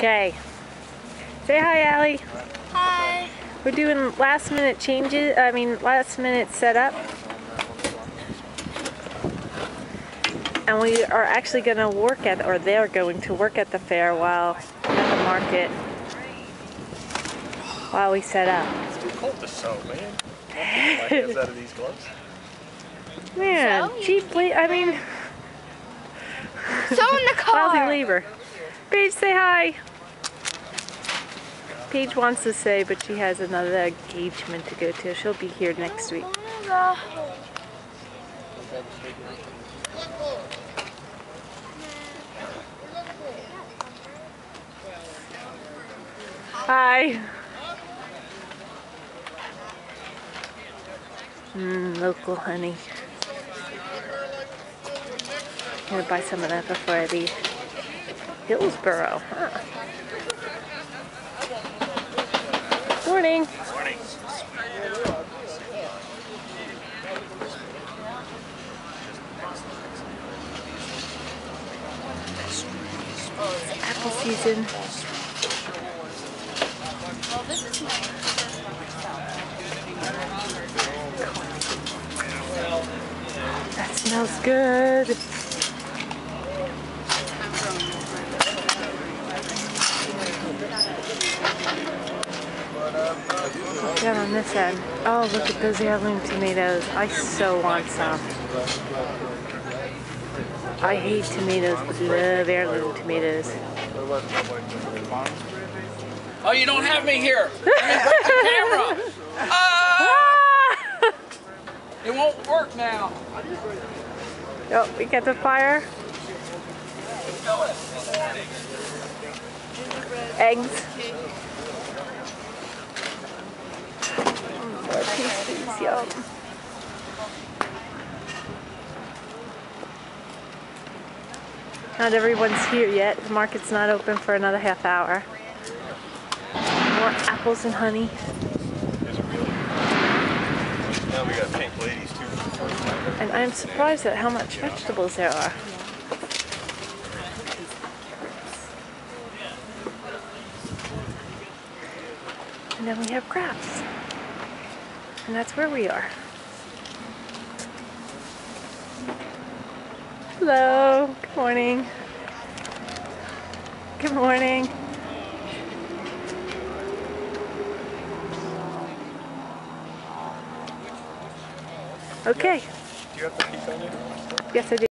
Okay. Say hi, Allie. Hi. We're doing last minute changes, I mean last minute setup. And we are actually going to work at, or they're going to work at the fair while at the market while we set up. It's too cold to sew, man. My hands out of these gloves. Man, So, you cheap, la- I mean, So in the lousy car. labor. Paige, say hi. Paige wants to say, but she has another engagement to go to. She'll be here next week. Hi. Mmm, local honey. I'm gonna buy some of that before I leave. Hillsboro, huh? Morning. Oh, Morning. Apple season. Well, this is my That smells good. Down on this end. Oh, look at those heirloom tomatoes. I so want some. I hate tomatoes, but love heirloom tomatoes. Oh, you don't have me here. Let me break the camera. Ah! It won't work now. Oh, we got the fire. Eggs. Mm, More Not everyone's here yet. The market's not open for another half hour. More apples and honey. Now we got pink ladies too. And I'm surprised at how much vegetables there are. And then we have crafts. And that's where we are. Hello. Good morning. Good morning. Okay. Do you have the peak on you? Yes, I do.